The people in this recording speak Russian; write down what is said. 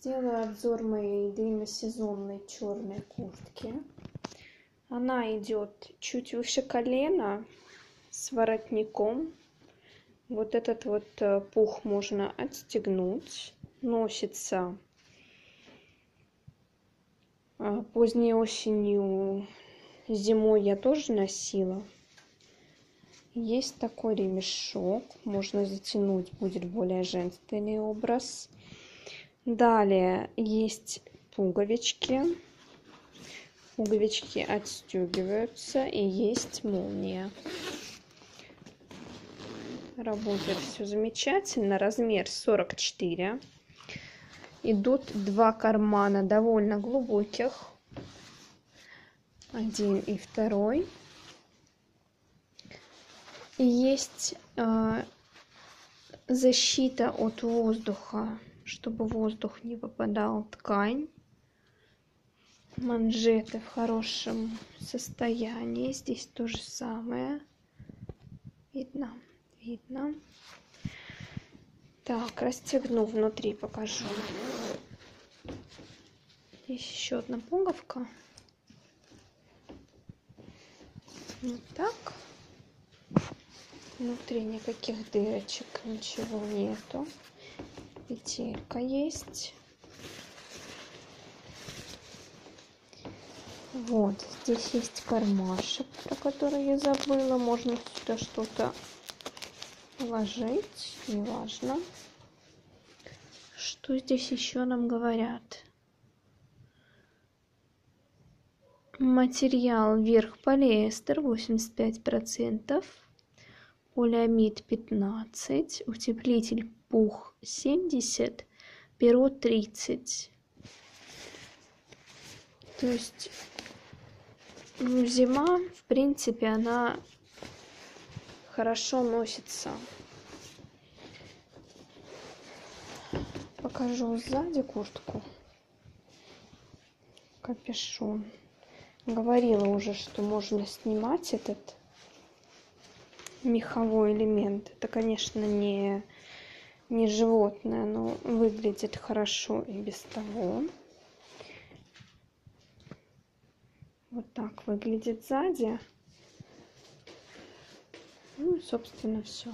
Сделаю обзор моей длинносезонной черной куртки. Она идет чуть выше колена с воротником. Вот этот вот э, пух можно отстегнуть. Носится а, поздней осенью, зимой я тоже носила. Есть такой ремешок, можно затянуть, будет более женственный образ. Далее есть пуговички. Пуговички отстегиваются и есть молния. Работает все замечательно. Размер 44. Идут два кармана довольно глубоких. Один и второй. И есть э, защита от воздуха чтобы воздух не попадал в ткань. Манжеты в хорошем состоянии. Здесь то же самое. Видно? Видно. Так, расстегну внутри, покажу. Здесь еще одна пуговка. Вот так. Внутри никаких дырочек, ничего нету петелька есть. Вот, здесь есть кармашек, про который я забыла. Можно сюда что-то положить, неважно. Что здесь еще нам говорят? Материал верх полиэстер 85%, полиамид 15%, утеплитель пух 70, перо 30. То есть ну, зима, в принципе, она хорошо носится. Покажу сзади куртку. Капюшон. Говорила уже, что можно снимать этот меховой элемент. Это, конечно, не не животное, но выглядит хорошо и без того. Вот так выглядит сзади. Ну, собственно, все.